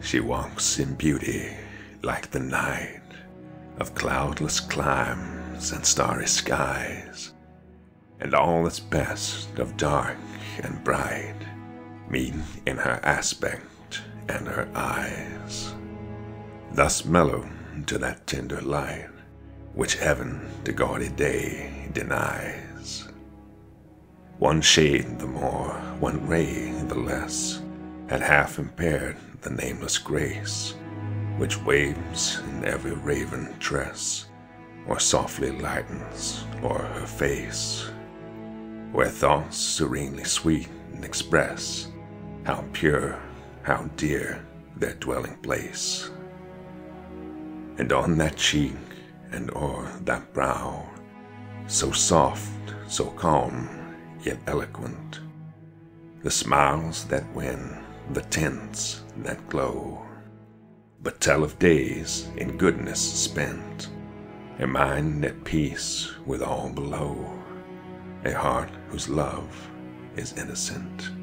She walks in beauty like the night of cloudless climes and starry skies, and all that's best of dark and bright meet in her aspect and her eyes. Thus mellow to that tender light which heaven to gaudy day denies. One shade the more, one ray the less, had half impaired the nameless grace which waves in every raven tress, or softly lightens o'er her face, where thoughts serenely sweet express how pure, how dear their dwelling place. And on that cheek and o'er that brow, so soft, so calm, yet eloquent, the smiles that win, the tints that glow, but tell of days in goodness spent, a mind at peace with all below, a heart whose love is innocent.